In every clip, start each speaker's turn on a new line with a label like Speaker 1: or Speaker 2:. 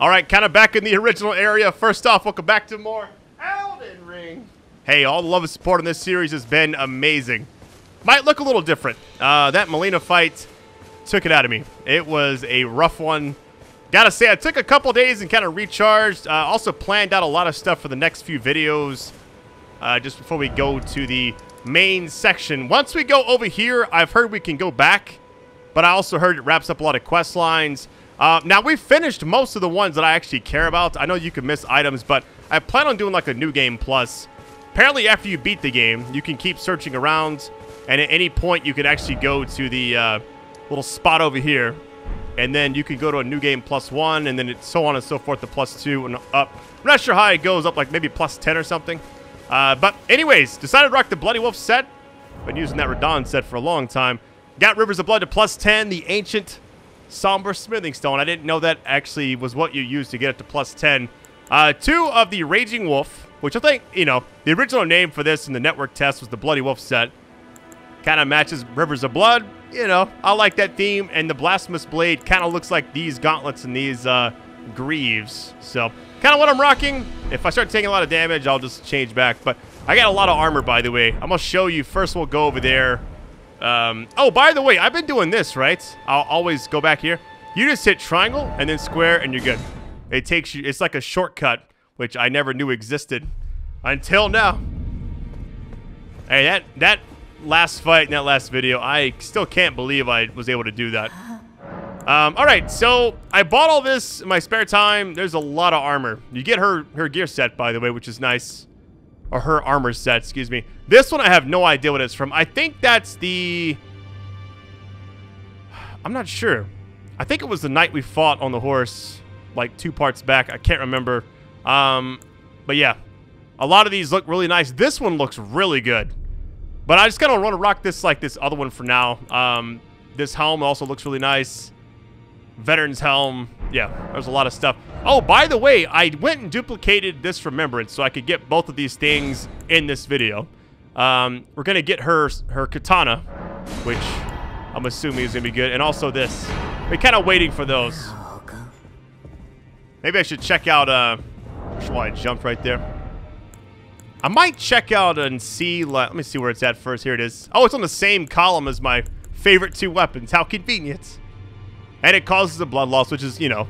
Speaker 1: All right, kind of back in the original area. First off, welcome back to more Elden Ring. Hey, all the love and support on this series has been amazing. Might look a little different. Uh, that Malenia fight took it out of me. It was a rough one. Gotta say, I took a couple days and kind of recharged. Uh, also planned out a lot of stuff for the next few videos. Uh, just before we go to the main section. Once we go over here, I've heard we can go back. But I also heard it wraps up a lot of quest lines. Uh, now, we've finished most of the ones that I actually care about. I know you can miss items, but I plan on doing like a new game plus. Apparently, after you beat the game, you can keep searching around. And at any point, you can actually go to the uh, little spot over here. And then you can go to a new game plus one, and then it's so on and so forth to plus two and up. I'm not sure how it goes up, like maybe plus 10 or something. Uh, but anyways, decided to rock the Bloody Wolf set. Been using that Radahn set for a long time. Got Rivers of Blood to plus 10, the Ancient Somber Smithing Stone. I didn't know that actually was what you used to get it to plus 10. Uh, two of the Raging Wolf, which I think, you know, the original name for this in the network test was the Bloody Wolf set. Kind of matches Rivers of Blood. You know, I like that theme. And the Blasphemous Blade kind of looks like these gauntlets and these uh, greaves. So, kind of what I'm rocking. If I start taking a lot of damage, I'll just change back. But I got a lot of armor, by the way. I'm going to show you. First, we'll go over there. Um, oh, by the way, I've been doing this, right? I'll always go back here. You just hit triangle and then square, and you're good. It takes you, it's like a shortcut, which I never knew existed until now. Hey, that, that last fight in that last video, I still can't believe I was able to do that. Um, all right, so I bought all this in my spare time. There's a lot of armor. You get her, her gear set, by the way, which is nice. Or her armor set, excuse me. This one, I have no idea what it's from. I think that's the... I'm not sure. I think it was the night we fought on the horse, like two parts back. I can't remember. Um, but yeah, a lot of these look really nice. This one looks really good. But I just kind of want to rock this like this other one for now. Um, this helm also looks really nice. Veteran's helm. Yeah, there's a lot of stuff. Oh, by the way, I went and duplicated this remembrance so I could get both of these things in this video. Um, we're going to get her her katana, which I'm assuming is going to be good. And also this. We're kind of waiting for those. Maybe I should check out... Uh, why I jumped right there. I might check out and see... Let me see where it's at first. Here it is. Oh, it's on the same column as my favorite two weapons. How convenient. And it causes a blood loss, which is, you know,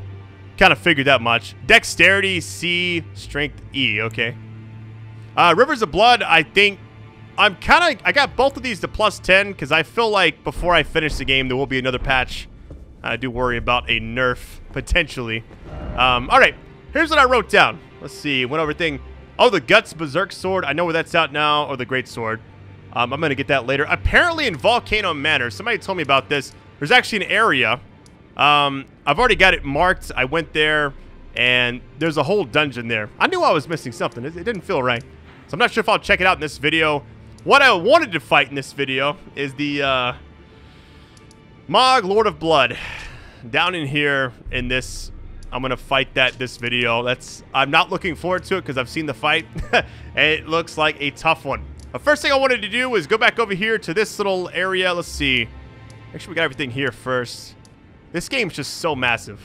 Speaker 1: kind of figured that much. Dexterity, C, Strength, E. Okay. Uh, Rivers of Blood, I think... I'm kind of... I got both of these to plus 10, because I feel like before I finish the game, there will be another patch. I do worry about a nerf, potentially. Um, all right. Here's what I wrote down. Let's see. Went over thing. Oh, the Guts Berserk Sword. I know where that's out now. Or the Great Sword. Um, I'm going to get that later. Apparently in Volcano Manor, somebody told me about this. There's actually an area um, I've already got it marked. I went there, and there's a whole dungeon there. I knew I was missing something. It, it didn't feel right. So I'm not sure if I'll check it out in this video. What I wanted to fight in this video is the uh, Mohg Lord of Blood. Down in here in this, I'm going to fight that this video. That's I'm not looking forward to it because I've seen the fight. it looks like a tough one. The first thing I wanted to do was go back over here to this little area. Let's see. Make sure we got everything here first. This game's just so massive.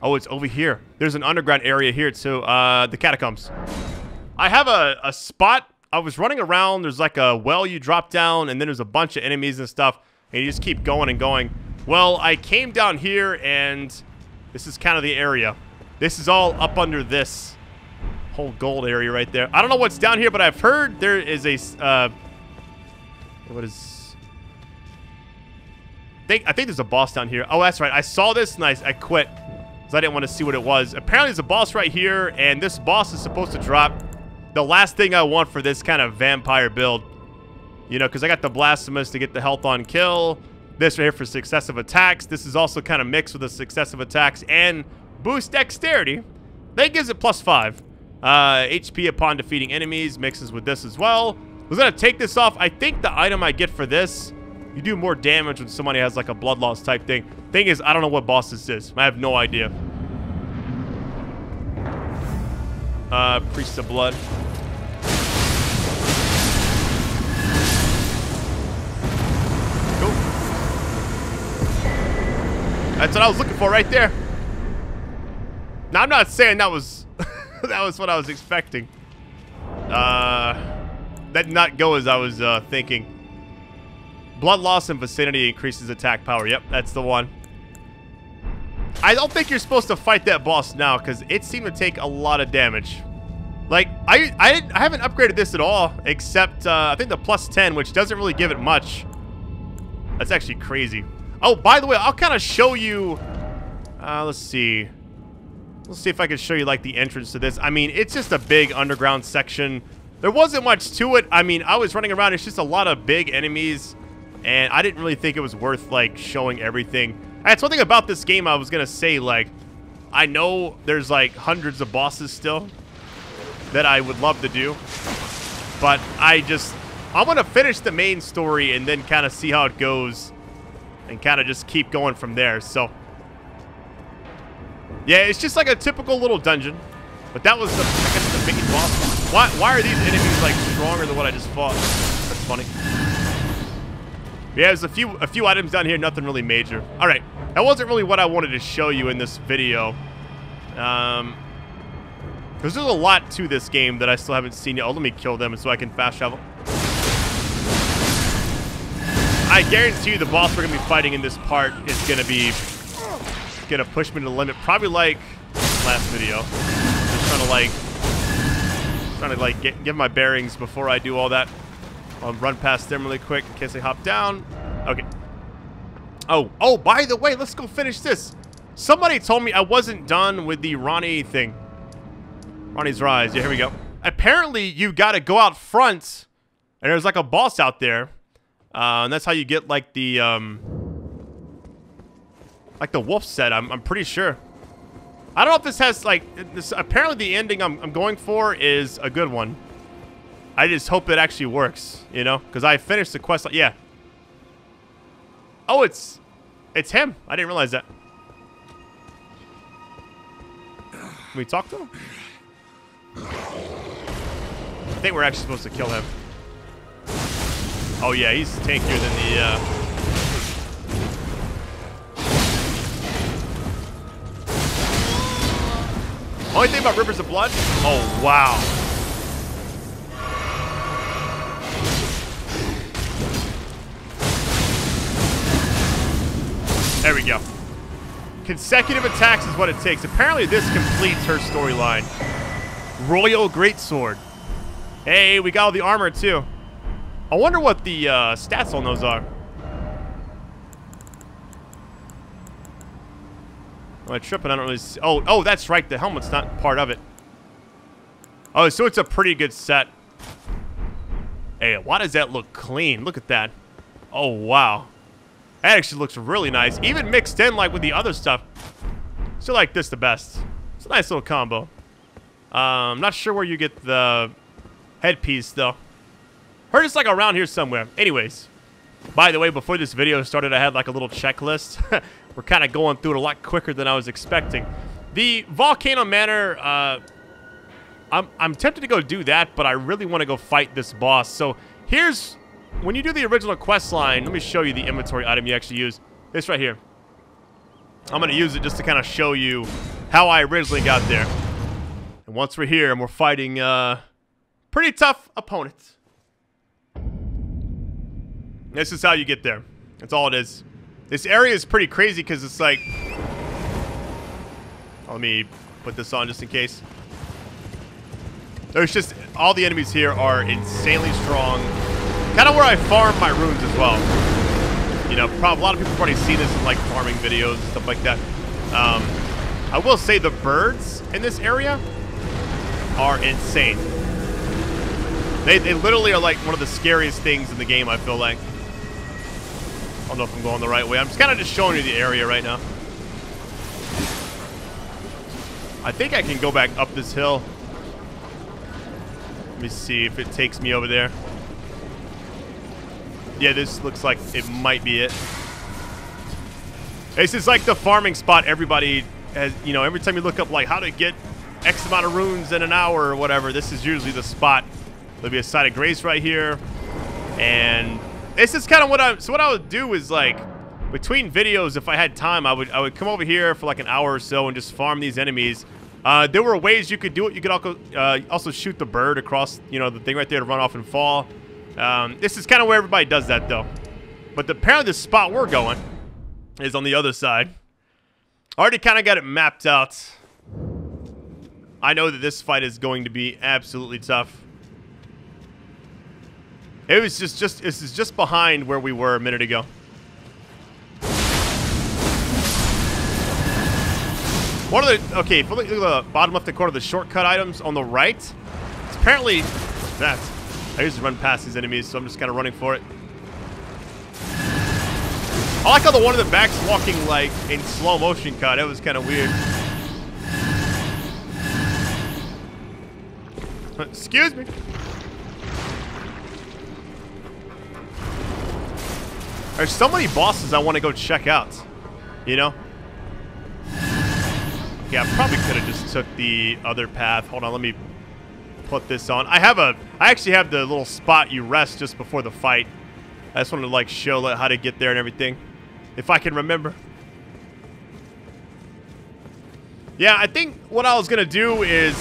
Speaker 1: Oh, it's over here. There's an underground area here, too. Uh, the catacombs. I have a, a spot. I was running around. There's like a well you drop down, and then there's a bunch of enemies and stuff. And you just keep going and going. Well, I came down here, and this is kind of the area. This is all up under this whole gold area right there. I don't know what's down here, but I've heard there is a... Uh, what is think I think there's a boss down here. Oh, that's right. I saw this and I, I quit because I didn't want to see what it was. Apparently, there's a boss right here, and this boss is supposed to drop the last thing I want for this kind of vampire build. You know, because I got the Blasphemous to get the health on kill. This right here for successive attacks. This is also kind of mixed with the successive attacks and boost dexterity. That gives it plus five. Uh, HP upon defeating enemies mixes with this as well. I was going to take this off. I think the item I get for this you do more damage when somebody has like a blood loss type thing. Thing is, I don't know what boss this is. I have no idea. Uh, Priest of Blood. Cool. That's what I was looking for right there. Now, I'm not saying that was that was what I was expecting. Uh, that did not go as I was uh, thinking. Blood loss in vicinity increases attack power. Yep, that's the one. I don't think you're supposed to fight that boss now because it seemed to take a lot of damage. Like, I, I, I haven't upgraded this at all except, uh, I think the plus 10, which doesn't really give it much. That's actually crazy. Oh, by the way, I'll kind of show you, uh, let's see. Let's see if I can show you, like, the entrance to this. I mean, it's just a big underground section. There wasn't much to it. I mean, I was running around. It's just a lot of big enemies. And I didn't really think it was worth, like, showing everything. That's one thing about this game I was going to say, like, I know there's, like, hundreds of bosses still that I would love to do. But I just, I want to finish the main story and then kind of see how it goes and kind of just keep going from there. So, yeah, it's just like a typical little dungeon. But that was the, I guess, the biggest boss. Why, why are these enemies, like, stronger than what I just fought? That's funny. Yeah, there's a few a few items down here, nothing really major. All right, that wasn't really what I wanted to show you in this video. Um, because there's a lot to this game that I still haven't seen yet. Oh, let me kill them so I can fast travel. I guarantee you the boss we're going to be fighting in this part is going to be going to push me to the limit. Probably like last video. Just trying to like, trying to like get, get my bearings before I do all that. I'll run past them really quick in case they hop down. Okay. Oh, oh, by the way, let's go finish this. Somebody told me I wasn't done with the Ranni thing. Ranni's Rise. Yeah, here we go. Apparently, you got to go out front, and there's like a boss out there. Uh, and that's how you get like the, um, like the wolf set, I'm, I'm pretty sure. I don't know if this has like, this, apparently the ending I'm, I'm going for is a good one. I just hope it actually works, you know? Because I finished the quest. Yeah. Oh, it's... It's him. I didn't realize that. Can we talk to him? I think we're actually supposed to kill him. Oh, yeah. He's tankier than the... Uh... Only thing about Rivers of Blood? Oh, wow. There we go. Consecutive attacks is what it takes. Apparently this completes her storyline. Royal Greatsword. Hey, we got all the armor too. I wonder what the uh, stats on those are. Am tripping? I don't really see. Oh, oh, that's right. The helmet's not part of it. Oh, so it's a pretty good set. Hey, why does that look clean? Look at that. Oh, wow. That actually looks really nice. Even mixed in like with the other stuff. Still like this the best. It's a nice little combo. I'm um, not sure where you get the headpiece though. Heard it's like around here somewhere. Anyways. By the way, before this video started, I had like a little checklist. We're kind of going through it a lot quicker than I was expecting. The Volcano Manor, uh, I'm, I'm tempted to go do that, but I really want to go fight this boss. So here's when you do the original quest line, let me show you the inventory item you actually use. This right here. I'm going to use it just to kind of show you how I originally got there. And once we're here and we're fighting uh, pretty tough opponents. This is how you get there. That's all it is. This area is pretty crazy because it's like... Let me put this on just in case. There's just... All the enemies here are insanely strong Kind of where I farm my runes as well. You know, probably, a lot of people have already seen this in like farming videos and stuff like that. Um, I will say the birds in this area are insane. They, they literally are like one of the scariest things in the game, I feel like. I don't know if I'm going the right way. I'm just kind of just showing you the area right now. I think I can go back up this hill. Let me see if it takes me over there. Yeah, this looks like it might be it. This is like the farming spot everybody has, you know, every time you look up like how to get X amount of runes in an hour or whatever, this is usually the spot. There'll be a site of grace right here. And this is kind of what I, so what I would do is like, between videos, if I had time, I would I would come over here for like an hour or so and just farm these enemies. Uh, there were ways you could do it. You could also uh, also shoot the bird across, you know, the thing right there to run off and fall. Um, this is kind of where everybody does that, though. But the, apparently the spot we're going is on the other side. Already kind of got it mapped out. I know that this fight is going to be absolutely tough. It was just, just this is just behind where we were a minute ago. One of the, okay, if look at the bottom left corner, the shortcut items on the right, it's apparently that. I used to run past these enemies, so I'm just kind of running for it. I like how the one in the back's walking like in slow motion cut. That was kind of weird. Excuse me. There's so many bosses I want to go check out. You know? Yeah, I probably could have just took the other path. Hold on, let me put this on. I have a, I actually have the little spot you rest just before the fight. I just wanted to like show how to get there and everything. If I can remember. Yeah, I think what I was going to do is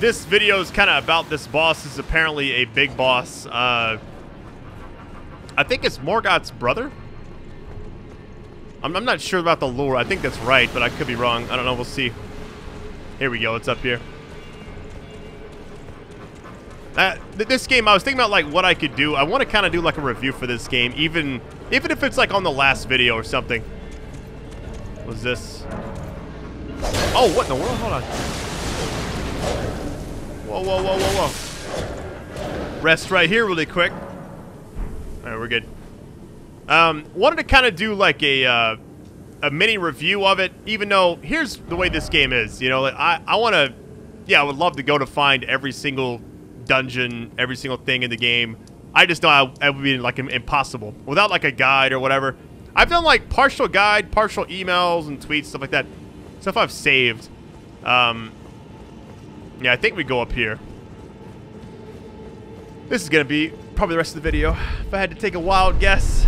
Speaker 1: this video is kind of about this boss. Is apparently a big boss. Uh, I think it's Morgott's brother. I'm, I'm not sure about the lore. I think that's right, but I could be wrong. I don't know. We'll see. Here we go. It's up here. Uh, this game, I was thinking about like what I could do. I want to kind of do like a review for this game, even even if it's like on the last video or something. What's this? Oh, what in the world? Hold on. Whoa, whoa, whoa, whoa, whoa. Rest right here really quick. All right, we're good. Um, wanted to kind of do like a uh, a mini review of it, even though here's the way this game is. You know, like I I want to, yeah, I would love to go to find every single dungeon, every single thing in the game. I just know I, would be like impossible without like a guide or whatever. I've done like partial guide, partial emails and tweets, stuff like that. Stuff I've saved. Um, yeah, I think we go up here. This is gonna be probably the rest of the video. If I had to take a wild guess,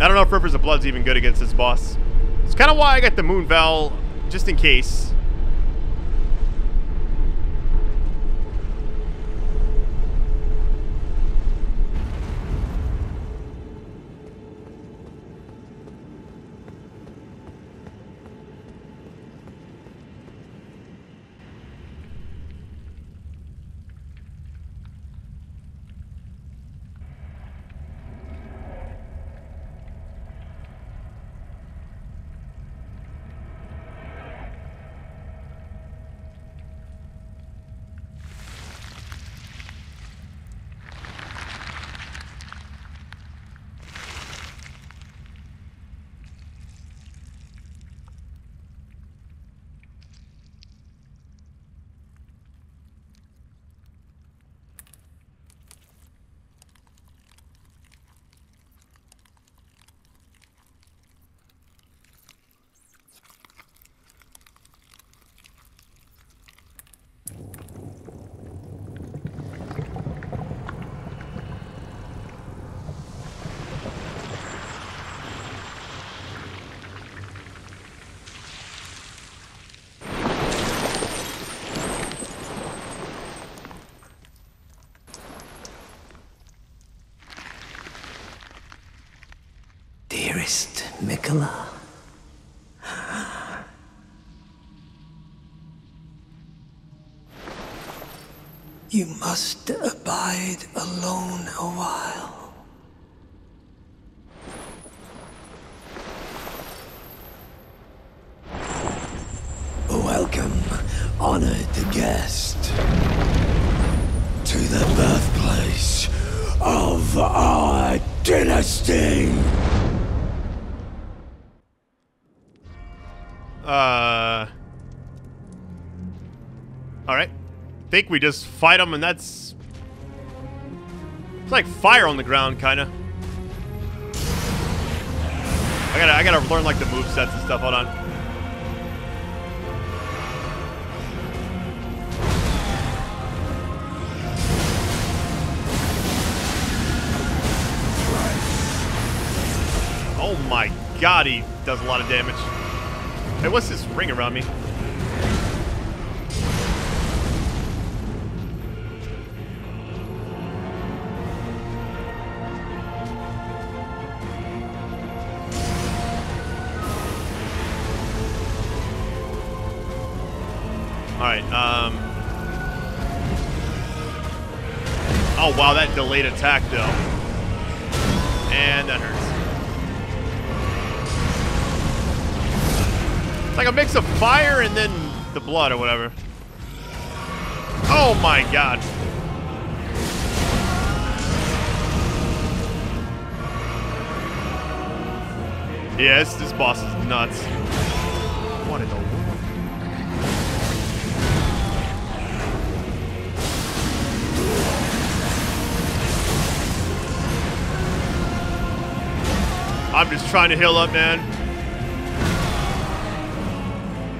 Speaker 1: I don't know if Rivers of Blood's even good against this boss. It's kind of why I got the Moonveil, just in case.
Speaker 2: You must abide alone a while. Welcome, honored guest, to the birthplace of our dynasty.
Speaker 1: Think we just fight them and that's... It's like fire on the ground, kinda. I gotta, I gotta learn like the move sets and stuff. Hold on. Oh my god, he does a lot of damage. Hey, what's this ring around me? Alright, um... Oh, wow, that delayed attack, though. And that hurts. It's like a mix of fire and then the blood or whatever. Oh, my God. Yes, this boss is nuts. What in the I'm just trying to heal up, man.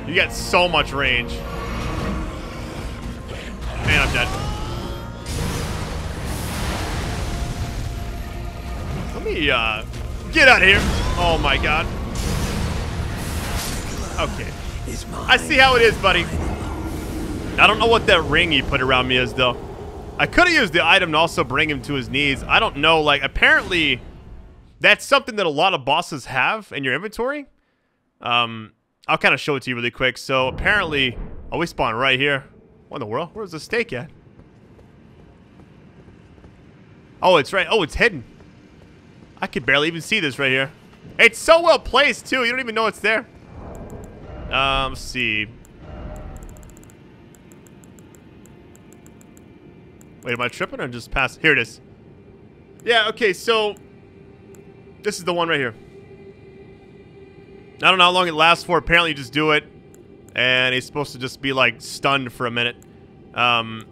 Speaker 1: You got so much range. Man, I'm dead. Let me, uh, get out of here. Oh my god. Okay. I see how it is, buddy. I don't know what that ring he put around me is, though. I could have used the item to also bring him to his knees. I don't know. Like, apparently, that's something that a lot of bosses have in your inventory. Um, I'll kind of show it to you really quick. So, apparently... Oh, we spawn right here. What in the world? Where's the stake at? Oh, it's right. Oh, it's hidden. I could barely even see this right here. It's so well placed, too. You don't even know it's there. Um, let's see. Wait, am I tripping or just pass? Here it is. Yeah, okay, so... This is the one right here. I don't know how long it lasts for. Apparently you just do it. And he's supposed to just be, like, stunned for a minute. Um...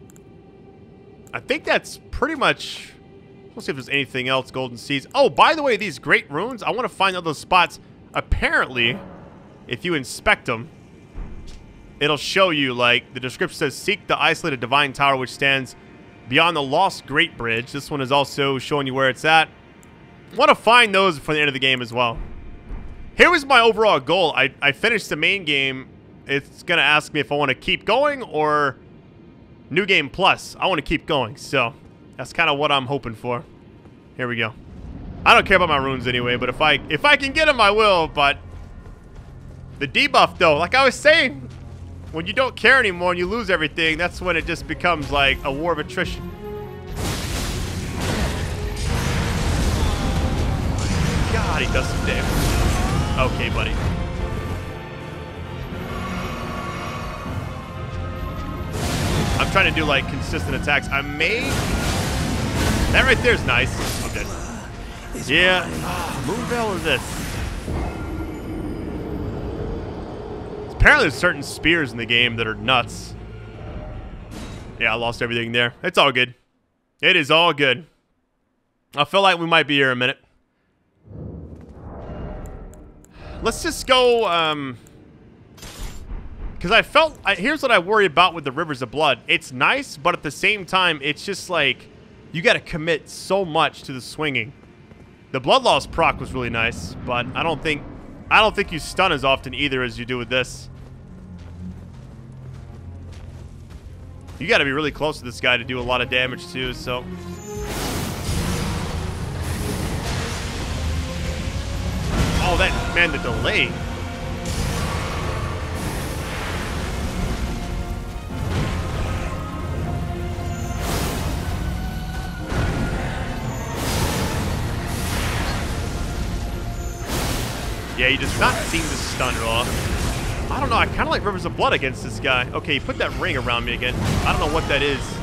Speaker 1: I think that's pretty much... Let's see if there's anything else. Golden Seeds. Oh, by the way, these great runes, I want to find out those spots. Apparently, if you inspect them, it'll show you, like, the description says, Seek the isolated divine tower which stands beyond the Lost Great Bridge. This one is also showing you where it's at. Want to find those for the end of the game as well. Here was my overall goal. I, I finished the main game. It's going to ask me if I want to keep going or New Game Plus. I want to keep going, so... That's kind of what I'm hoping for. Here we go. I don't care about my runes anyway, but if I if I can get them, I will, but... The debuff, though, like I was saying, when you don't care anymore and you lose everything, that's when it just becomes like a war of attrition. God, does some damage. Okay, buddy. I'm trying to do like consistent attacks. I may that right there is nice. Dead. Yeah. Moonveil is this? Apparently there's certain spears in the game that are nuts. Yeah, I lost everything there. It's all good. It is all good. I feel like we might be here in a minute. Let's just go, um... Because I felt... I, here's what I worry about with the Rivers of Blood. It's nice, but at the same time, it's just like you got to commit so much to the swinging. The blood loss proc was really nice, but I don't think I don't think you stun as often either as you do with this. You got to be really close to this guy to do a lot of damage too, so Oh, that man the delay. Yeah, he does not seem to stun at all. I don't know. I kind of like Rivers of Blood against this guy. Okay, he put that ring around me again. I don't know what that is.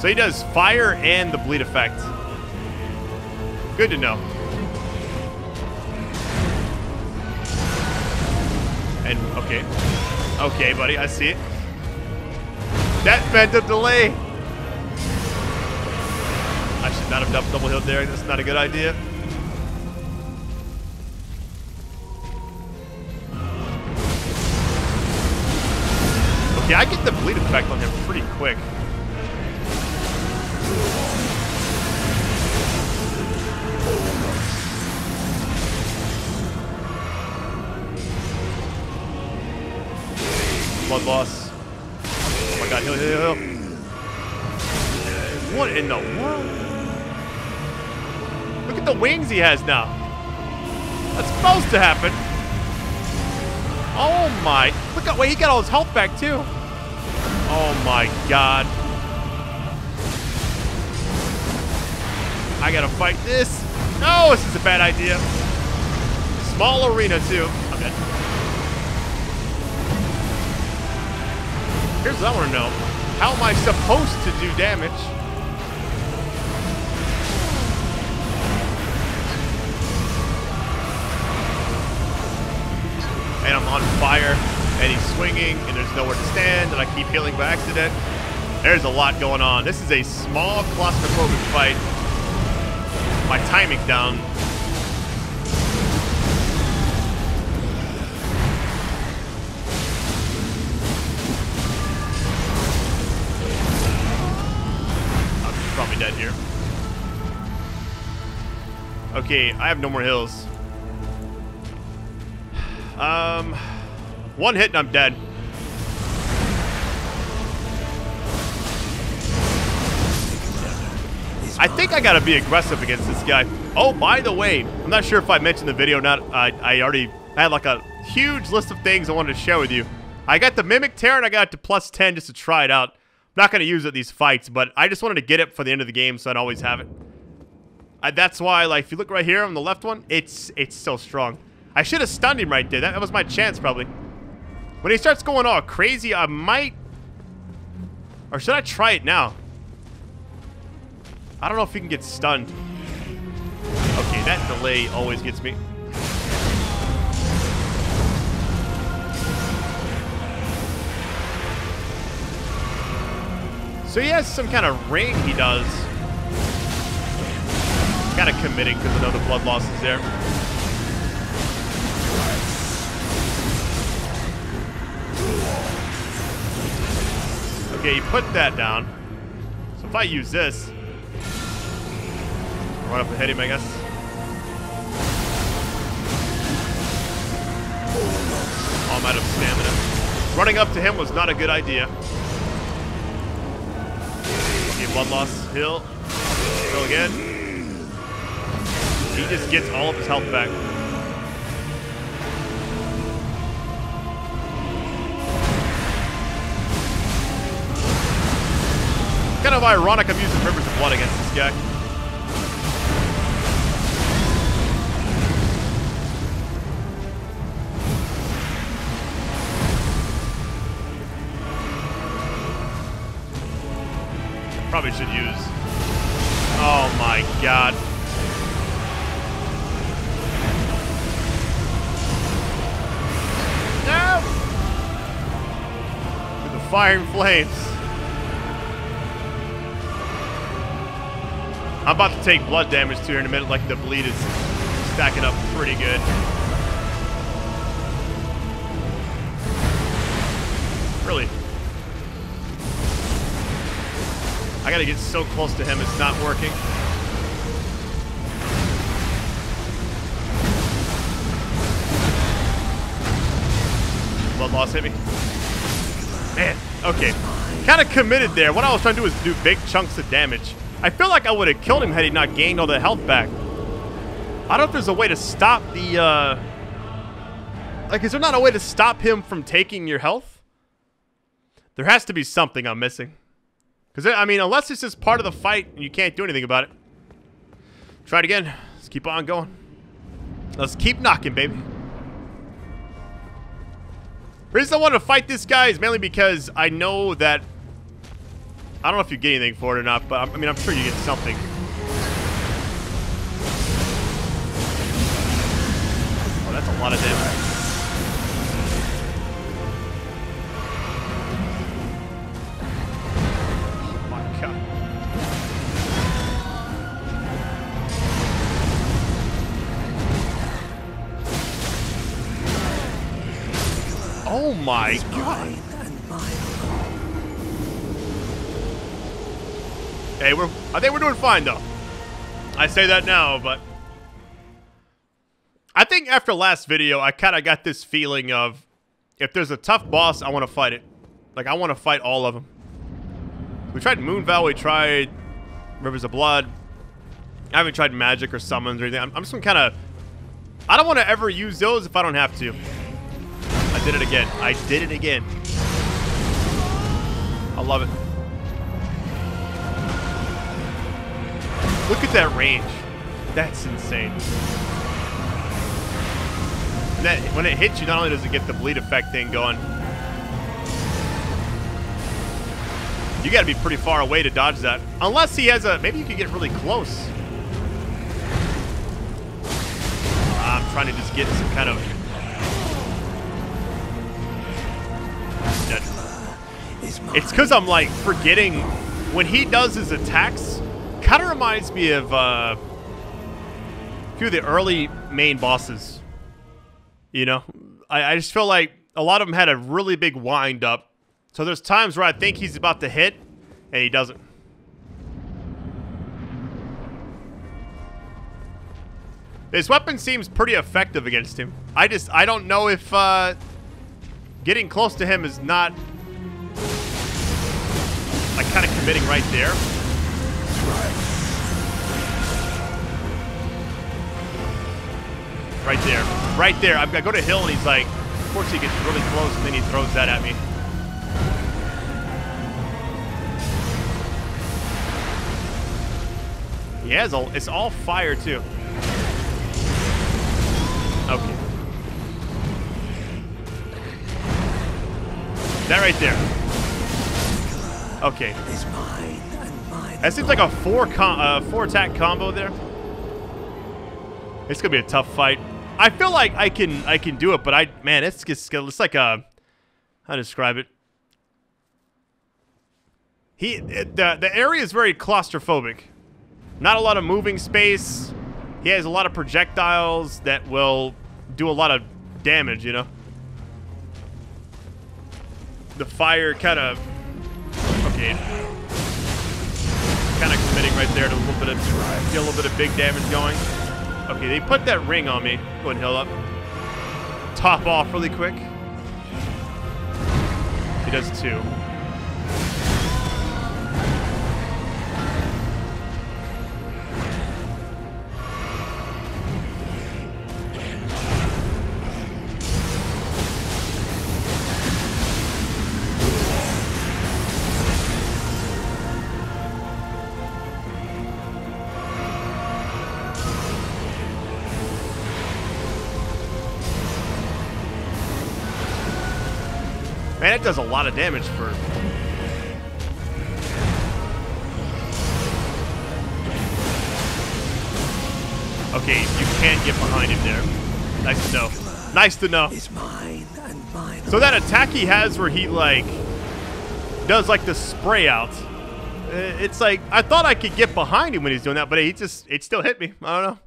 Speaker 1: So he does fire and the bleed effect. Good to know. And, okay. Okay, buddy, I see it. That meant a delay. I should not have double healed there. That's not a good idea. Okay, I get the bleed effect on him pretty quick. Blood loss. Oh my god, heal, heal, heal. What in the world? Look at the wings he has now. That's supposed to happen. Oh my. Look at, wait, he got all his health back too. Oh my god. I gotta fight this. No, this is a bad idea. Small arena too. Dead. Here's what I want to know. How am I supposed to do damage? And I'm on fire, and he's swinging, and there's nowhere to stand, and I keep healing by accident. There's a lot going on. This is a small claustrophobic fight. My timing down. I'm probably dead here. Okay, I have no more hills. Um, one hit and I'm dead. Think I gotta be aggressive against this guy. Oh, by the way, I'm not sure if I mentioned the video or not. I, I already had like a huge list of things I wanted to share with you. I got the Mimic Tear and I got it to plus 10 just to try it out. I'm not gonna use it these fights, but I just wanted to get it for the end of the game so I'd always have it. I, that's why, like, if you look right here on the left one, it's it's so strong. I should have stunned him right there. That, that was my chance, probably. When he starts going all crazy, I might... Or should I try it now? I don't know if he can get stunned. Okay, that delay always gets me. So he has some kind of ring he does. Kind of committing because I know the blood loss is there. Okay, you put that down. So if I use this, run up and hit him, I guess. Oh, I'm out of stamina. Running up to him was not a good idea. Okay, blood loss. Heal. Heal again. He just gets all of his health back. Kind of ironic I'm using Rivers of Blood against this guy. Probably should use. Oh my god. No! With the firing flames. I'm about to take blood damage too here in a minute, like the bleed is stacking up pretty good. I gotta get so close to him, it's not working. Blood loss hit me. Man, okay. Kind of committed there. What I was trying to do was do big chunks of damage. I feel like I would have killed him had he not gained all the health back. I don't know if there's a way to stop the, uh... Like, is there not a way to stop him from taking your health? There has to be something I'm missing. Because, I mean, unless it's just part of the fight and you can't do anything about it. Try it again. Let's keep on going. Let's keep knocking, baby. The reason I wanted to fight this guy is mainly because I know that... I don't know if you get anything for it or not, but I mean, I'm sure you get something. Oh, that's a lot of damage. Oh my god.
Speaker 2: Mine and mine.
Speaker 1: Hey, we're I think we're doing fine though. I say that now, but I think after last video, I kind of got this feeling of if there's a tough boss, I want to fight it. Like I want to fight all of them. We tried Moonveil, we tried Rivers of Blood. I haven't tried magic or summons or anything. I'm, I'm just kind of I don't want to ever use those if I don't have to. I did it again. I did it again. I love it. Look at that range. That's insane. That, when it hits you, not only does it get the bleed effect thing going, you got to be pretty far away to dodge that. Unless he has a, maybe you can get really close. I'm trying to just get some kind of. It's because I'm like forgetting when he does his attacks. Kind of reminds me of uh, a few of the early main bosses. You know, I, I just feel like a lot of them had a really big wind up. So there's times where I think he's about to hit, and he doesn't. His weapon seems pretty effective against him. I just, I don't know if uh, getting close to him is not like kind of committing right there. Right there. Right there. I, go to Hill and he's like, of course he gets really close and then he throws that at me. He has all, it's all fire too. That right there. Okay.
Speaker 2: Is mine and mine.
Speaker 1: That seems like a four uh, four attack combo there. It's gonna be a tough fight. I feel like I can I can do it, but I man, it's just it's like a how to describe it. He it, the the area is very claustrophobic. Not a lot of moving space. He has a lot of projectiles that will do a lot of damage, you know. The fire kind of okay. Kind of committing right there to a little bit of get a little bit of big damage going. Okay, they put that ring on me. Go and heal up. Top off really quick. He does two. Man, it does a lot of damage for... Okay, you can't get behind him there. Nice to know. Nice to know.
Speaker 2: Is mine and mine.
Speaker 1: So that attack he has where he, like, does, like, the spray out. uh, It's like, I thought I could get behind him when he's doing that, but he just, it still hit me. I don't know.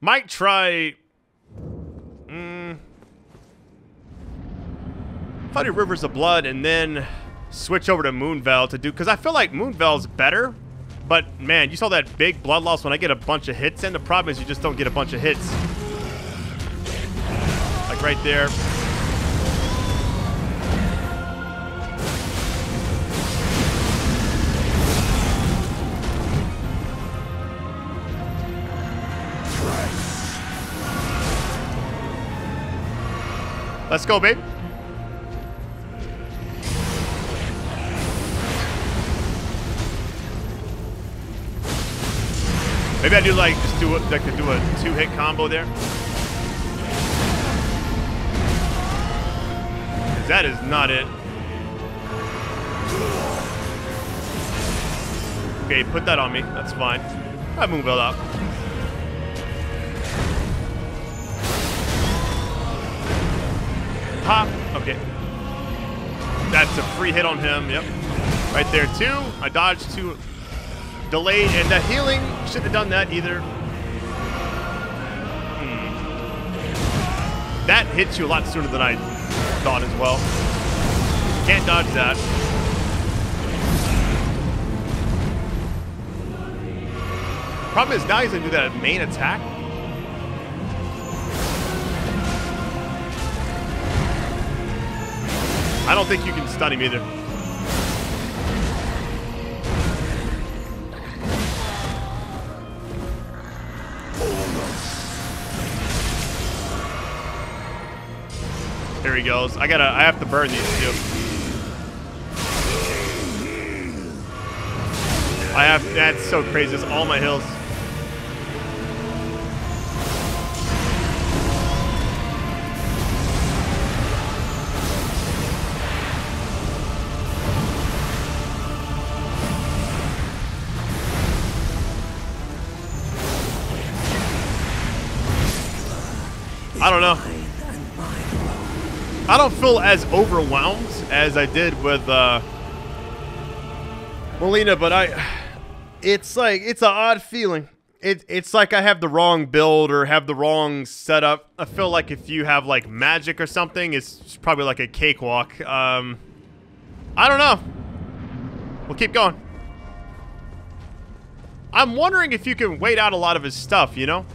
Speaker 1: Might try... Funny Rivers of Blood and then switch over to Moonveil to do because I feel like Moonveil's better. But man, you saw that big blood loss when I get a bunch of hits and The problem is you just don't get a bunch of hits. Like right there. Let's go, babe. Maybe I do like just do it to do a two hit combo there. That is not it. Okay, put that on me. That's fine. I move it up. Pop. Okay. That's a free hit on him. Yep. Right there, too. I dodged two delayed, and the healing shouldn't have done that either. Hmm. That hits you a lot sooner than I thought as well. Can't dodge that. Problem is now he's gonna do that main attack. I don't think you can stun him either. He goes. I gotta, I have to burn these two. I have, that's so crazy. It's all my hills. I don't know. I don't feel as overwhelmed as I did with uh, Malenia, but I, it's like it's an odd feeling. It, it's like I have the wrong build or have the wrong setup. I feel like if you have like magic or something, it's probably like a cakewalk. Um, I don't know. We'll keep going. I'm wondering if you can wait out a lot of his stuff. You know,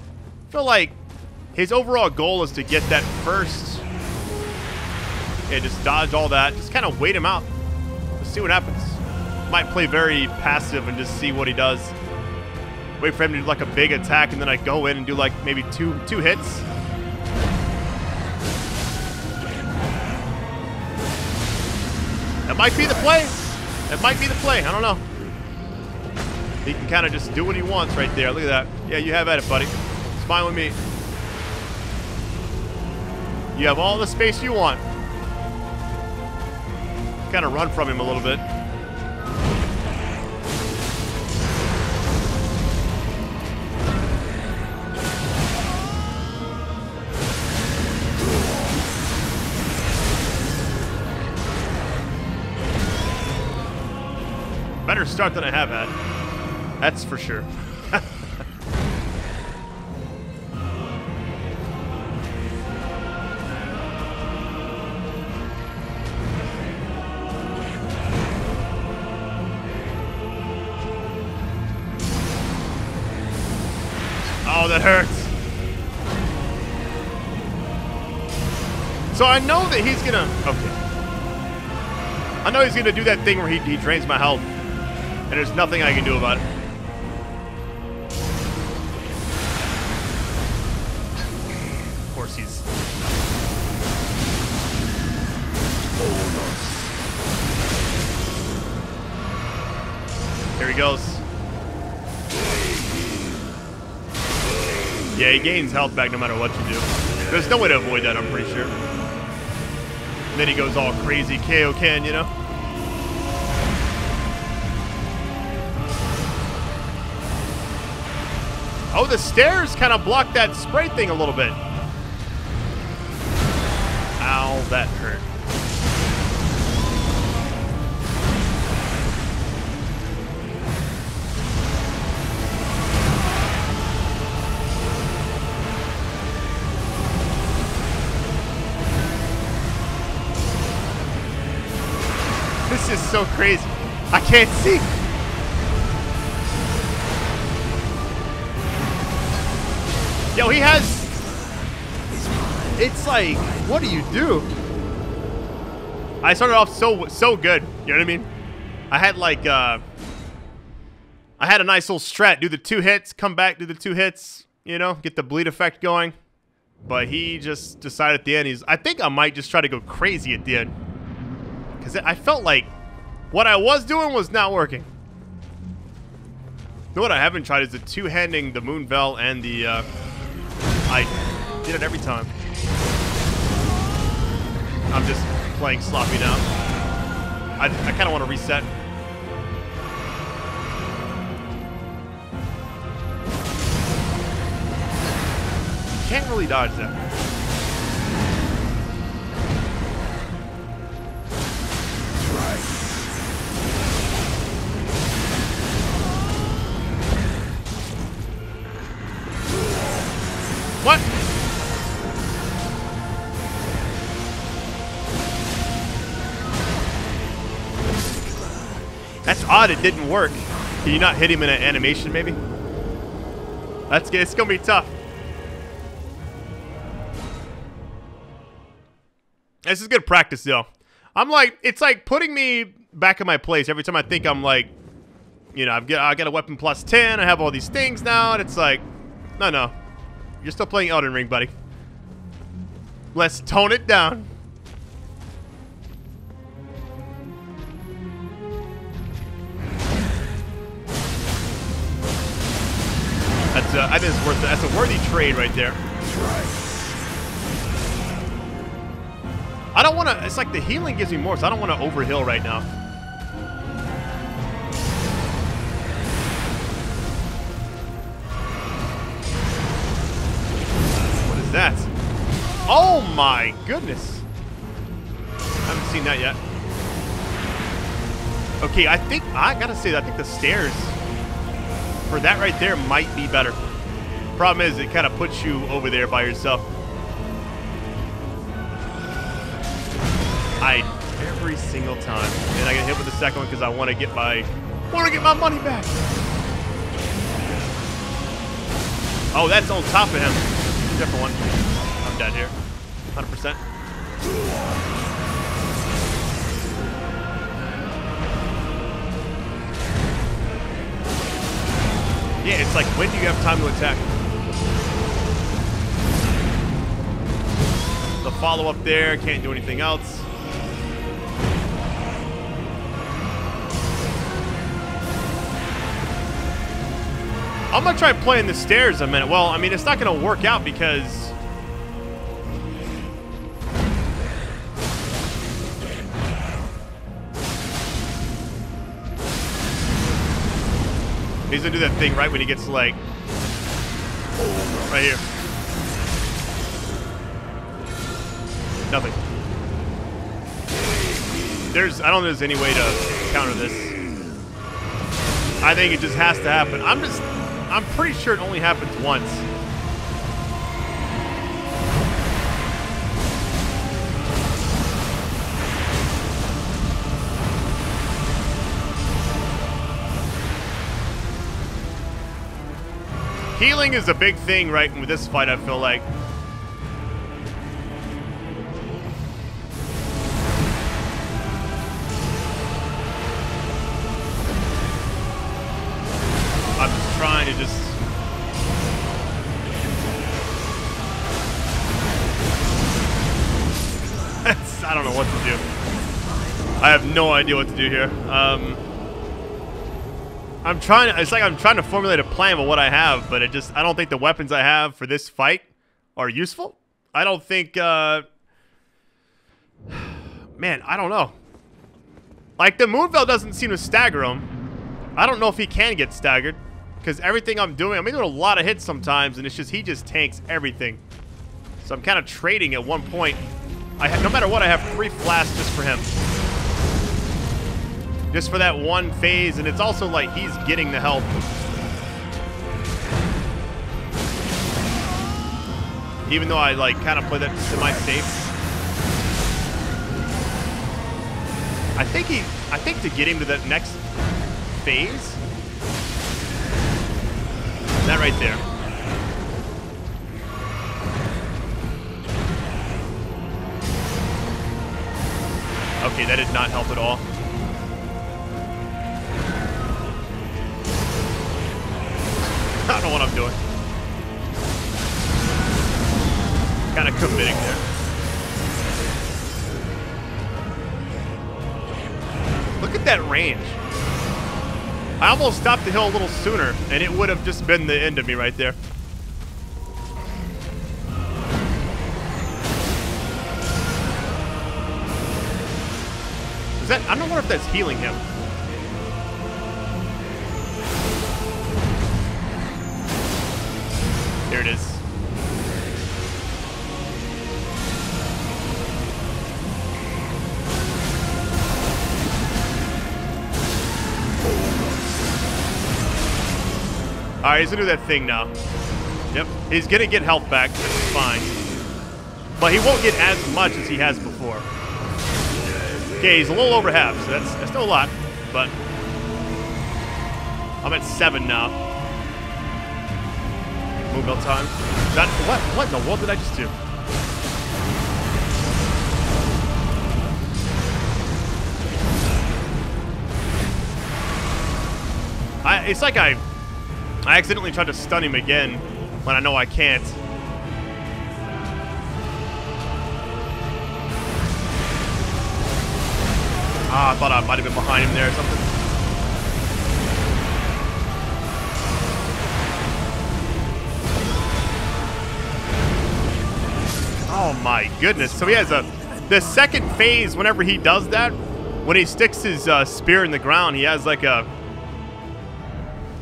Speaker 1: I feel like his overall goal is to get that first yeah, just dodge all that. Just kind of wait him out. Let's see what happens. Might play very passive and just see what he does. Wait for him to do like a big attack, and then I go in and do like maybe two two hits. That might be the play. That might be the play. I don't know. He can kind of just do what he wants right there. Look at that. Yeah, you have at it, buddy. Fine with me. You have all the space you want kind of run from him a little bit. Better start than I have had. That's for sure. So I know that he's gonna. Okay. I know he's gonna do that thing where he, he drains my health, and there's nothing I can do about it. Of course, he's. Here he goes. Yeah, he gains health back no matter what you do. There's no way to avoid that, I'm pretty sure. And then he goes all crazy KO Kaioken, you know? Oh, the stairs kind of blocked that spray thing a little bit. So crazy. I can't see. Yo, he has. It's like, what do you do? I started off so so good. You know what I mean? I had like, uh, I had a nice little strat. Do the two hits, come back, do the two hits. You know, get the bleed effect going. But he just decided at the end. He's. I think I might just try to go crazy at the end because I felt like what I was doing was not working. You know what I haven't tried is the two-handing the Moonveil and the, uh, I did it every time. I'm just playing sloppy now. I, I kind of want to reset. Can't really dodge that. Odd. It didn't work. Can you not hit him in an animation, maybe? That's it's gonna be tough. This is good practice, though. I'm like, it's like putting me back in my place every time I think I'm like, you know, I've got, I got a weapon plus 10, I have all these things now, and it's like, no, no. You're still playing Elden Ring, buddy. Let's tone it down. A, uh, I think it's worth it. That's a worthy trade right there. I don't want to. It's like the healing gives me more, so I don't want to overheal right now. What is that? Oh my goodness! I haven't seen that yet. Okay, I think I gotta say, I think the stairs for that right there might be better. Problem is, it kind of puts you over there by yourself. I every single time, and I get hit with the second one because I want to get my want to get my money back. Oh, that's on top of him. Different one. I'm dead here. 100%. Yeah, it's like, when do you have time to attack? The follow-up there, can't do anything else. I'm gonna try playing the stairs a minute. Well, I mean, it's not gonna work out because... He's gonna do that thing right when he gets like... Right here. Nothing. There's, I don't think there's any way to counter this. I think it just has to happen. I'm just, I'm pretty sure it only happens once. Healing is a big thing, right, with this fight, I feel like. I'm just trying to just... I don't know what to do. I have no idea what to do here. Um... I'm trying to, it's like I'm trying to formulate a plan with what I have, but it just, I don't think the weapons I have for this fight are useful. I don't think, uh, man, I don't know. Like, the Moonveil doesn't seem to stagger him. I don't know if he can get staggered, because everything I'm doing, I'm doing a lot of hits sometimes, and it's just, he just tanks everything. So I'm kind of trading at one point. I ha no matter what, I have three flasks just for him just for that one phase, and it's also like he's getting the help. Even though I like kind of play that semi-safe. I think he, I think to get him to that next phase, that right there. Okay, that did not help at all. I don't know what I'm doing. Kind of committing there. Look at that range. I almost stopped the hill a little sooner, and it would have just been the end of me right there. Is that, I don't know if that's healing him. Here it is. He's gonna do that thing now. Yep. He's gonna get health back, which is fine. But he won't get as much as he has before. Okay, he's a little over half, so that's, that's still a lot, but I'm at seven now. Move time. That what what the world did I just do? I it's like I I accidentally tried to stun him again when I know I can't. Ah, I thought I might have been behind him there or something. Oh my goodness. So he has a... The second phase, whenever he does that, when he sticks his uh, spear in the ground, he has like a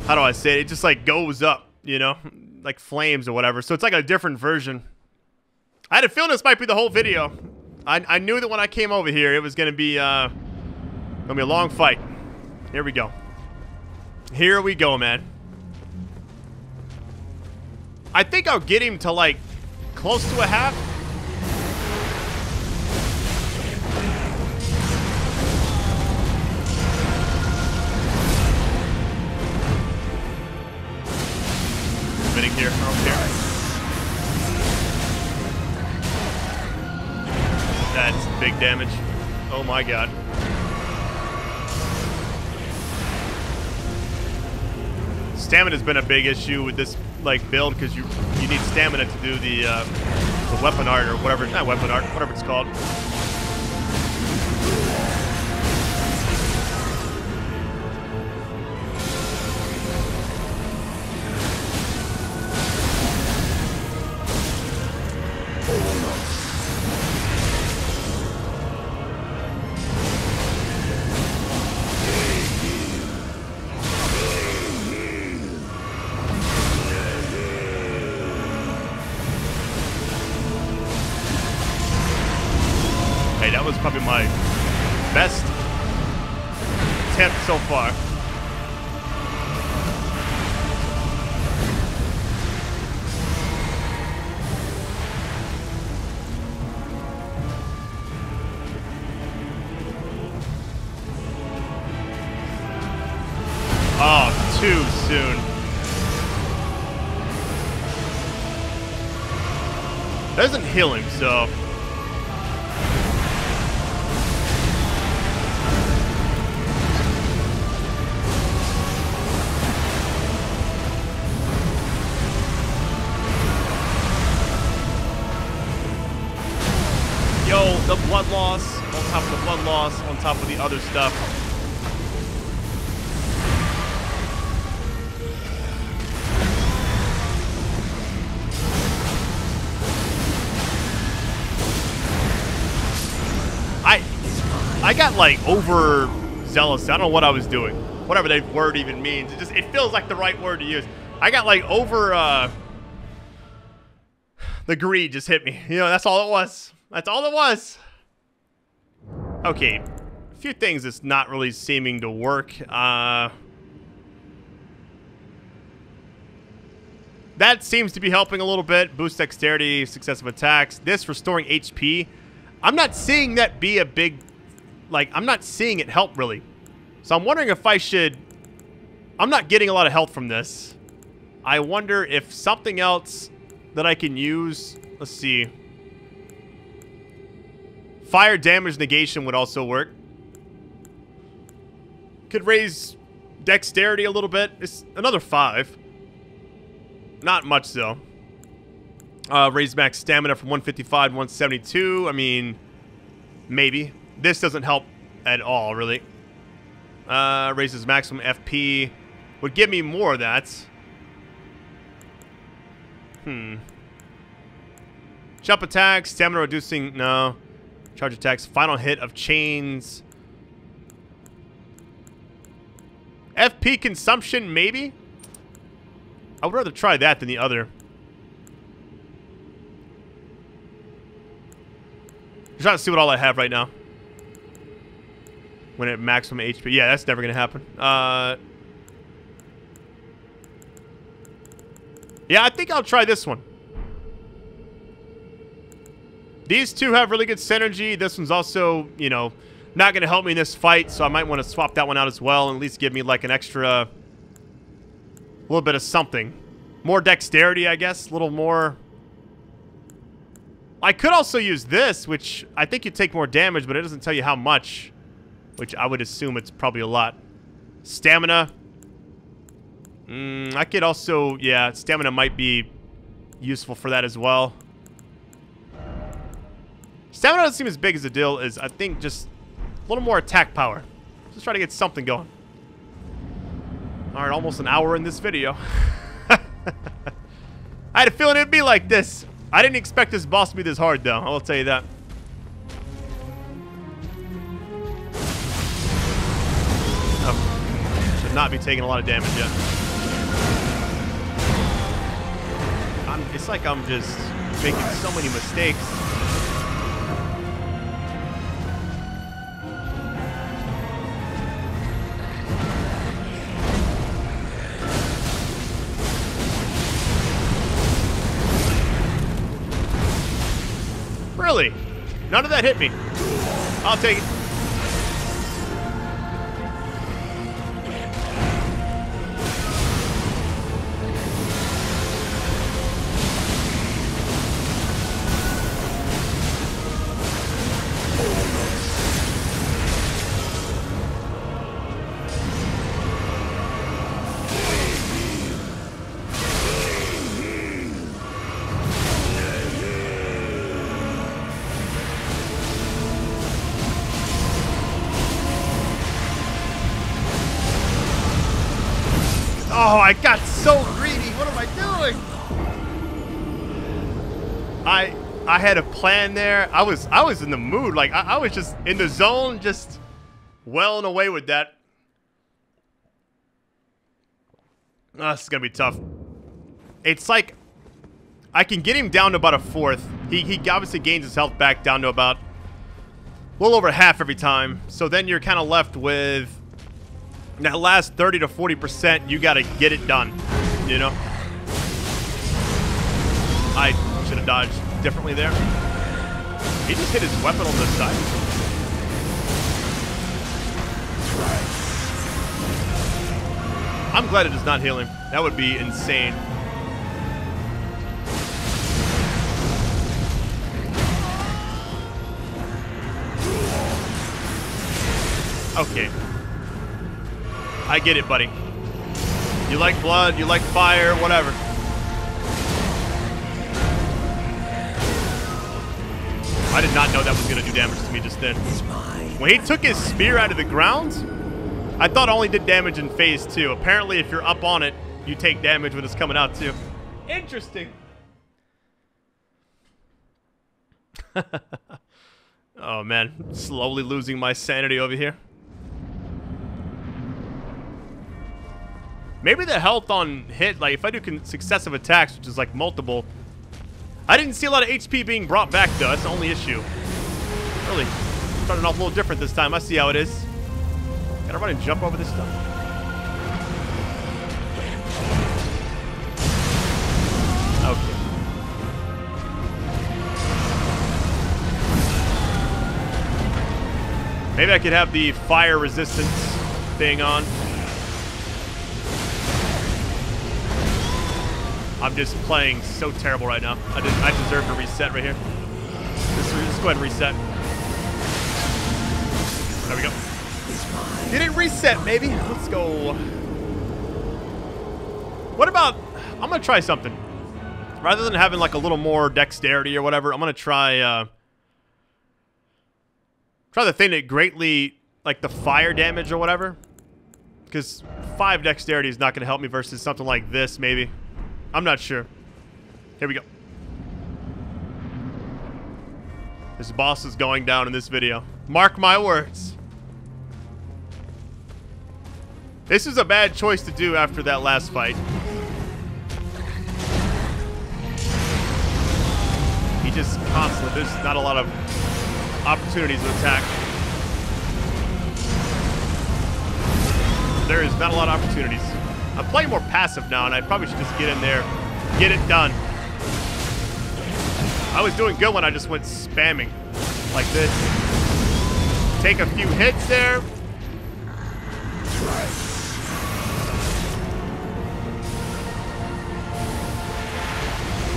Speaker 1: how do I say it? It just like goes up, you know, like flames or whatever. So it's like a different version. I had a feeling this might be the whole video. I, I knew that when I came over here, it was gonna be uh, gonna be a long fight. Here we go. Here we go, man. I think I'll get him to like close to a half. Here, I don't care. That's big damage. Oh my god. Stamina's been a big issue with this like build because you you need stamina to do the uh, the weapon art or whatever not weapon art whatever it's called. Attempt so far. Oh, too soon. Doesn't heal him, so blood loss on top of the blood loss on top of the other stuff. I I got like over zealous. I don't know what I was doing. Whatever that word even means. It just it feels like the right word to use. I got like over uh the greed just hit me. You know, that's all it was. That's all it was. Okay. A few things that's not really seeming to work. Uh, that seems to be helping a little bit. Boost dexterity, successive attacks. This restoring HP. I'm not seeing that be a big... Like, I'm not seeing it help, really. So I'm wondering if I should... I'm not getting a lot of health from this. I wonder if something else that I can use... Let's see. Fire damage negation would also work. Could raise dexterity a little bit. It's another five. Not much, though. Uh, raise max stamina from 155 to 172. I mean, maybe. This doesn't help at all, really. Uh, raises maximum FP. Would give me more of that. Hmm. Jump attacks, stamina reducing, no. Charge attacks, final hit of chains. FP consumption, maybe? I would rather try that than the other. I'm trying to see what all I have right now. When at maximum HP. Yeah, that's never going to happen. Uh, yeah, I think I'll try this one. These two have really good synergy. This one's also, you know, not going to help me in this fight, so I might want to swap that one out as well and at least give me like an extra... Little bit of something. More dexterity, I guess. A little more... I could also use this, which I think you take more damage, but it doesn't tell you how much. Which I would assume it's probably a lot. Stamina. Mm, I could also... Yeah, stamina might be useful for that as well. Stamina doesn't seem as big as a deal as I think just a little more attack power. Just try to get something going. All right, almost an hour in this video. I had a feeling it'd be like this. I didn't expect this boss to be this hard, though. I will tell you that. Oh, should not be taking a lot of damage yet. I'm, it's like I'm just making so many mistakes. Really? None of that hit me. I'll take it. I got so greedy. What am I doing? I I had a plan there. I was I was in the mood. Like I, I was just in the zone, just welling away with that. Oh, this is gonna be tough. It's like I can get him down to about a fourth. He he obviously gains his health back down to about a little over half every time. So then you're kind of left with that last 30 to 40%, you got to get it done, you know? I should have dodged differently there. He just hit his weapon on this side. I'm glad it does not heal him. That would be insane. Okay. I get it, buddy. You like blood, you like fire, whatever. I did not know that was going to do damage to me just then. When he took his spear out of the ground, I thought only did damage in phase two. Apparently, if you're up on it, you take damage when it's coming out too. Interesting. oh man, slowly losing my sanity over here. Maybe the health on hit, like if I do successive attacks, which is like multiple. I didn't see a lot of HP being brought back though. That's the only issue. Really, starting off a little different this time. I see how it is. Gotta run and jump over this stuff. Okay. Maybe I could have the fire resistance thing on. I'm just playing so terrible right now. I, did, I deserve to reset right here. Just, just go ahead and reset. There we go. Did it reset, maybe? Let's go. What about... I'm going to try something. Rather than having like a little more dexterity or whatever, I'm going to try... Uh, try the thing that greatly... Like the fire damage or whatever. Because 5 dexterity is not going to help me versus something like this, maybe. I'm not sure. Here we go. This boss is going down in this video. Mark my words. This is a bad choice to do after that last fight. He just constantly, there's not a lot of opportunities to attack. There is not a lot of opportunities. I'm playing more passive now, and I probably should just get in there, get it done. I was doing good when I just went spamming like this. Take a few hits there.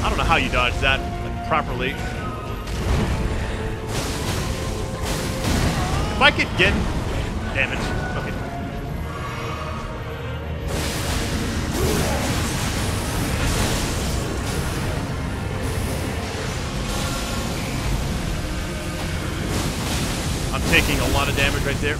Speaker 1: I don't know how you dodge that like, properly. If I could get damage. Taking a lot of damage right there.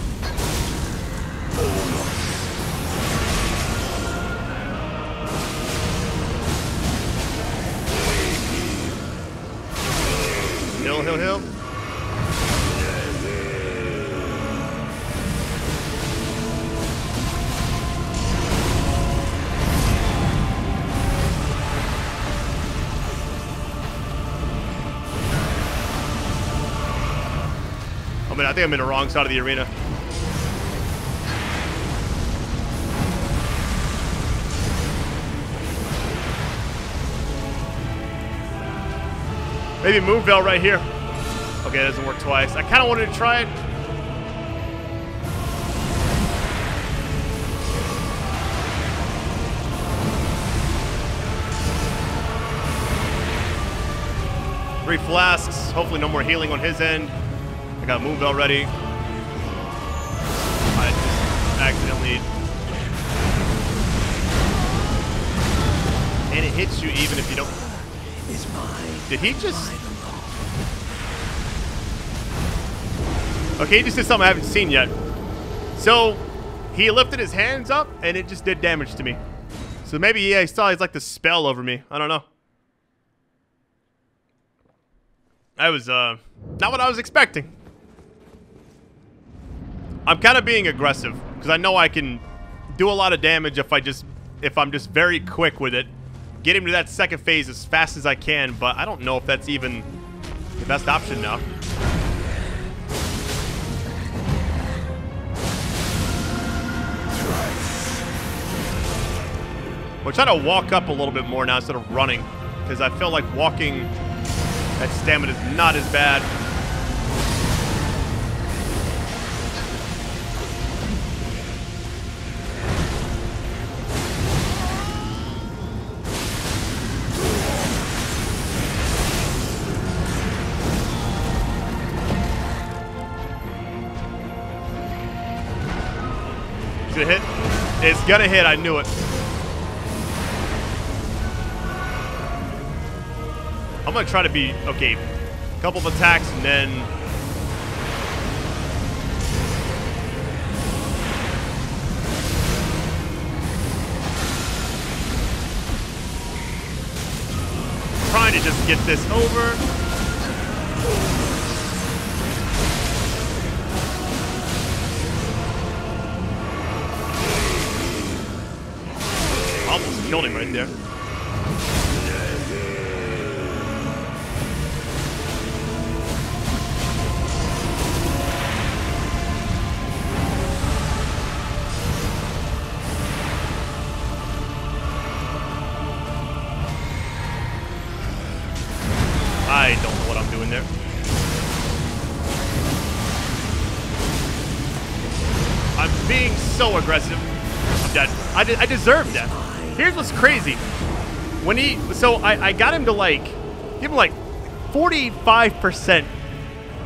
Speaker 1: Think I'm in the wrong side of the arena. Maybe Moonveil right here. Okay, it doesn't work twice. I kind of wanted to try it. Three flasks. Hopefully no more healing on his end. I got Moonveil already. I just accidentally... And it hits you even if you don't...
Speaker 2: Is mine.
Speaker 1: Did he just... Okay, he just did something I haven't seen yet. So, he lifted his hands up, and it just did damage to me. So maybe, yeah, he saw he's like the spell over me. I don't know. That was, uh, not what I was expecting. I'm kind of being aggressive, because I know I can do a lot of damage if I just, if I'm just very quick with it. Get him to that second phase as fast as I can, but I don't know if that's even the best option now. We're trying to walk up a little bit more now instead of running. Because I feel like walking that stamina is not as bad. Gonna hit, I knew it. I'm gonna try to be okay. a Couple of attacks and then trying to just get this over. Killed him right there. I don't know what I'm doing there. I'm being so aggressive. I'm dead. I, de I deserve that. What's crazy. When he, so I, I got him to like, give him like 45%,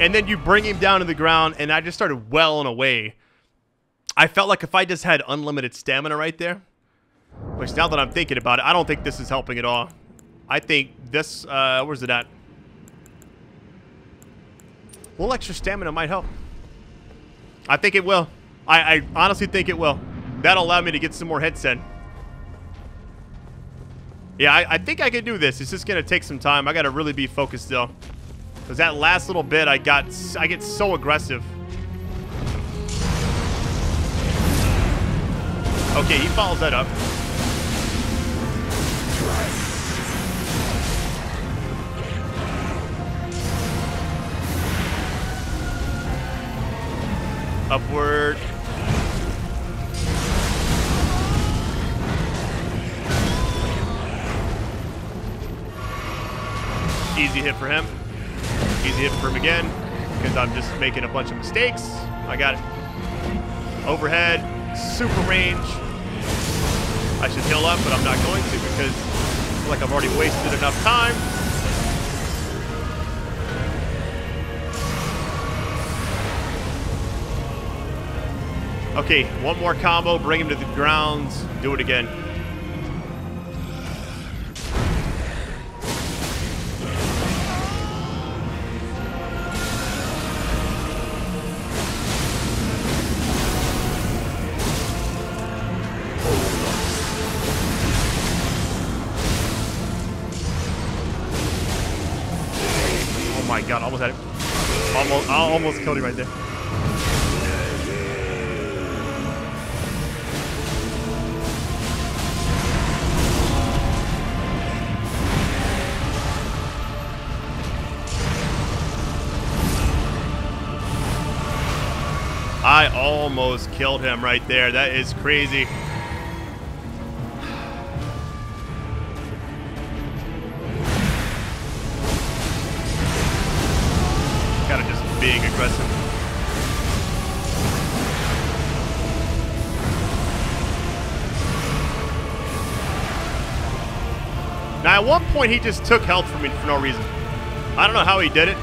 Speaker 1: and then you bring him down to the ground, and I just started welling away. I felt like if I just had unlimited stamina right there, which now that I'm thinking about it, I don't think this is helping at all. I think this, uh, where's it at? A little extra stamina might help. I think it will. I, I honestly think it will. That'll allow me to get some more head send. Yeah, I, I think I can do this. It's just going to take some time. I got to really be focused still. Because that last little bit, I got, I get so aggressive. Okay, he follows that up. Upward. Easy hit for him. Easy hit for him again. Because I'm just making a bunch of mistakes. I got it. Overhead. Super range. I should heal up, but I'm not going to because like I've already wasted enough time. Okay, one more combo, bring him to the ground, do it again. Almost, killed him right there. I almost killed him right there. That is crazy. Now, at one point, he just took health from me for no reason. I don't know how he did it.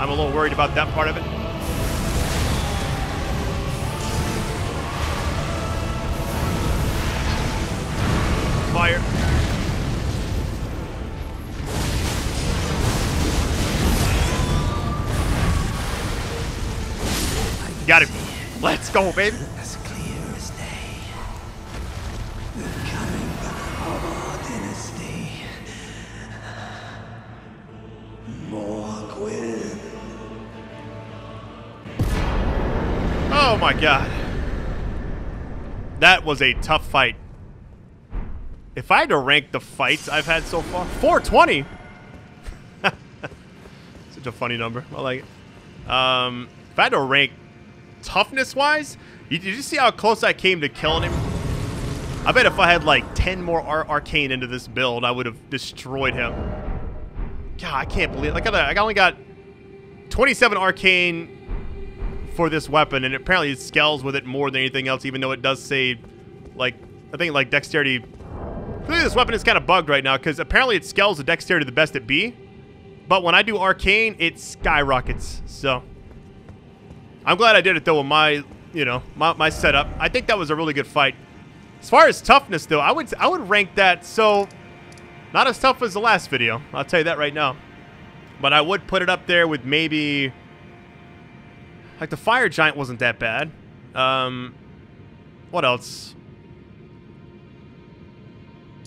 Speaker 1: I'm a little worried about that part of it. Fire. Got him. Let's go, baby. God. That was a tough fight. If I had to rank the fights I've had so far, 420. Such a funny number. I like it. Um, if I had to rank toughness-wise, did you see how close I came to killing him? I bet if I had like 10 more ar arcane into this build, I would have destroyed him. God, I can't believe like I, I only got 27 arcane for this weapon, and apparently it scales with it more than anything else, even though it does say, like, I think, like, dexterity. Clearly this weapon is kind of bugged right now, because apparently it scales the dexterity the best it be, but when I do arcane, it skyrockets, so... I'm glad I did it, though, with my, you know, my, my setup. I think that was a really good fight. As far as toughness, though, I would, I would rank that, so... Not as tough as the last video, I'll tell you that right now. But I would put it up there with maybe... Like, the Fire Giant wasn't that bad. Um, what else?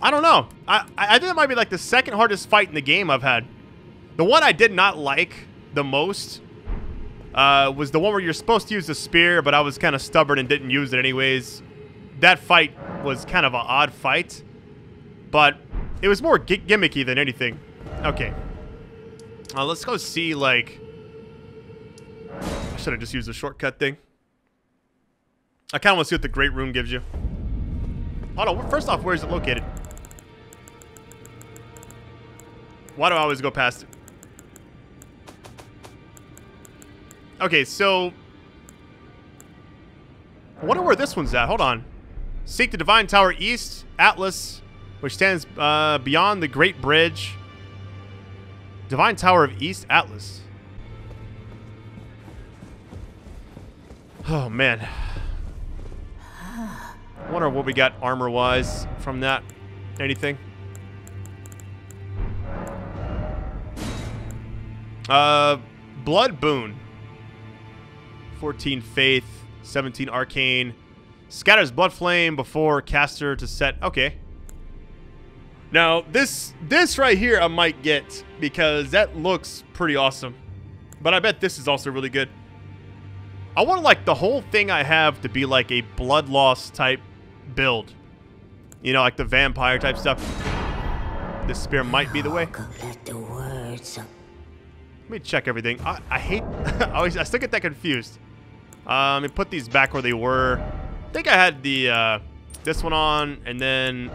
Speaker 1: I don't know. I, I think it might be, like, the second hardest fight in the game I've had. The one I did not like the most uh, was the one where you're supposed to use the spear, but I was kind of stubborn and didn't use it anyways. That fight was kind of an odd fight, but it was more gimmicky than anything. Okay. Uh, let's go see, like... Should I just use the shortcut thing. I kind of want to see what the Great Rune gives you. Hold on, first off, where is it located? Why do I always go past it? Okay, so... I wonder where this one's at. Hold on. Seek the Divine Tower East, Altus, which stands uh, beyond the Great Bridge. Divine Tower of East Altus. Oh, man. I wonder what we got armor-wise from that. Anything? Uh, Blood Boon. 14 Faith, 17 Arcane. Scatters Blood Flame before caster to set. Okay. Now, this this right here I might get because that looks pretty awesome. But I bet this is also really good. I want like the whole thing I have to be like a blood loss type build. You know, like the vampire type stuff. This spear might be the way.
Speaker 2: Let the words of
Speaker 1: Let me check everything. I, I hate... I, always, I still get that confused. Um, and put these back where they were. I think I had the uh, this one on, and then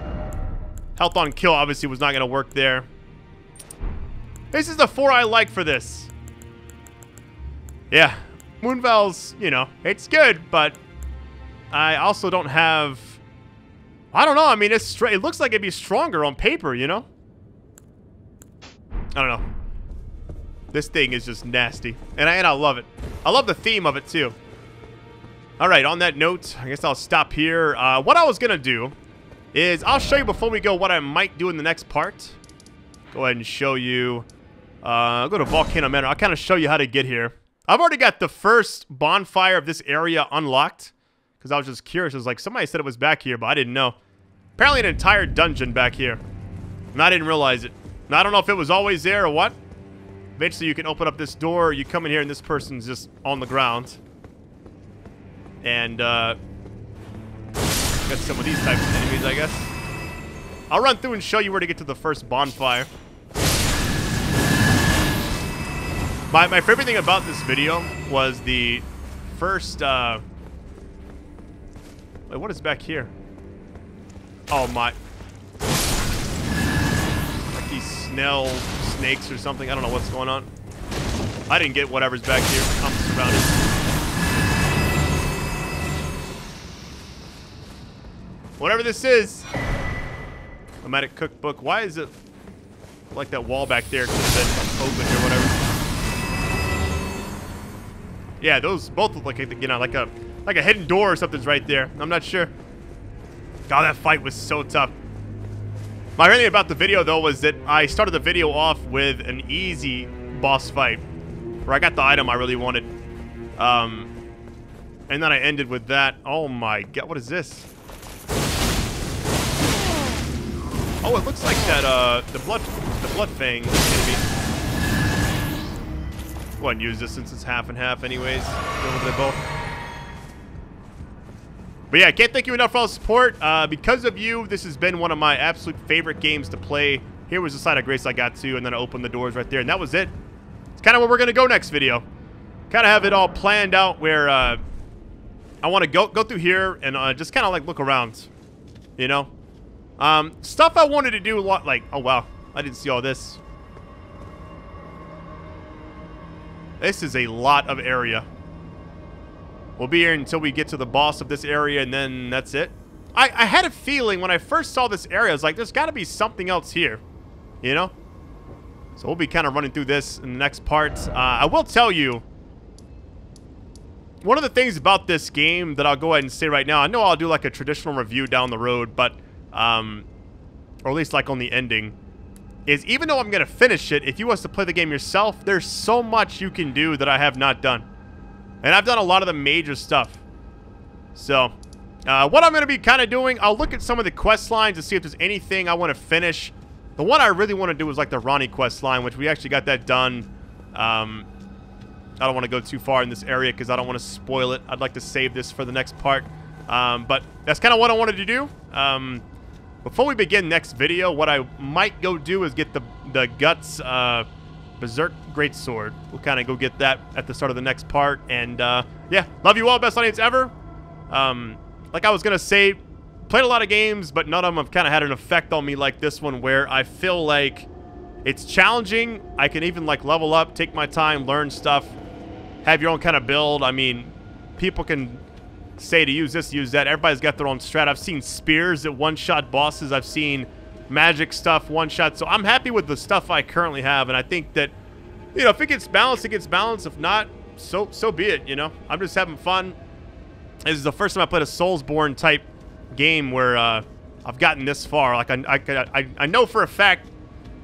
Speaker 1: health on kill obviously was not going to work there. This is the four I like for this. Yeah, Moonveil's, you know, it's good, but I also don't have... I don't know. I mean, it's it looks like it'd be stronger on paper, you know? I don't know. This thing is just nasty. And I, and I love it. I love the theme of it, too. All right, on that note, I guess I'll stop here. Uh, what I was going to do is I'll show you before we go what I might do in the next part. Go ahead and show you. Uh, I'll go to Volcano Manor. I'll kind of show you how to get here. I've already got the first bonfire of this area unlocked because I was just curious. It was like somebody said it was back here, but I didn't know. Apparently an entire dungeon back here. And I didn't realize it. And I don't know if it was always there or what. Eventually, you can open up this door. You come in here, and this person's just on the ground. And, uh... Got some of these types of enemies, I guess. I'll run through and show you where to get to the first bonfire. My, my favorite thing about this video was the first, uh... Wait, what is back here? Oh, my... Like these snail snakes or something. I don't know what's going on. I didn't get whatever's back here. I'm surrounded. Whatever this is. Nomadic cookbook. Why is it like that wall back there could have been or whatever? Yeah, those both look like you know like a like a hidden door or something's right there. I'm not sure. God, that fight was so tough. My thing about the video, though, was that I started the video off with an easy boss fight, where I got the item I really wanted. Um, and then I ended with that. Oh my god, what is this? Oh, it looks like that, uh, the blood, the blood fang enemy. Go ahead and use this since it's half and half anyways. Both. But yeah, I can't thank you enough for all the support. Uh, because of you, this has been one of my absolute favorite games to play. Here was the site of grace I got to, and then I opened the doors right there, and that was it. It's kind of where we're going to go next video. Kind of have it all planned out where uh, I want to go go through here and uh, just kind of like look around, you know? Um, stuff I wanted to do a lot, like, oh wow, I didn't see all this. This is a lot of area. We'll be here until we get to the boss of this area, and then that's it. I, I had a feeling when I first saw this area, I was like, there's got to be something else here. You know? So we'll be kind of running through this in the next part. Uh, I will tell you, one of the things about this game that I'll go ahead and say right now, I know I'll do like a traditional review down the road, but, um, or at least like on the ending, is even though I'm going to finish it, if you want to play the game yourself, there's so much you can do that I have not done. And I've done a lot of the major stuff. So, uh, what I'm going to be kind of doing, I'll look at some of the quest lines to see if there's anything I want to finish. The one I really want to do is like the Ranni quest line, which we actually got that done. Um, I don't want to go too far in this area because I don't want to spoil it. I'd like to save this for the next part. Um, but that's kind of what I wanted to do. Um, before we begin next video, what I might go do is get the, the Guts uh, Berserk Greatsword. We'll kind of go get that at the start of the next part. And, uh, yeah, love you all. Best audience ever. Um, like I was going to say, played a lot of games, but none of them have kind of had an effect on me like this one where I feel like it's challenging. I can even, like, level up, take my time, learn stuff, have your own kind of build. I mean, people can say to use this, use that. Everybody's got their own strat. I've seen spears that one-shot bosses. I've seen magic stuff one-shot. So I'm happy with the stuff I currently have, and I think that, you know, if it gets balanced, it gets balanced. If not, so so be it, you know? I'm just having fun. This is the first time I played a Soulsborne type game where uh, I've gotten this far. Like, I, I, I, I know for a fact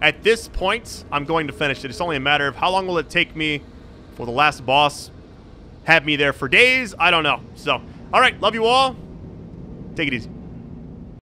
Speaker 1: at this point, I'm going to finish it. It's only a matter of how long will it take me for the last boss. Have me there for days? I don't know. So, all right, love you all. Take it easy.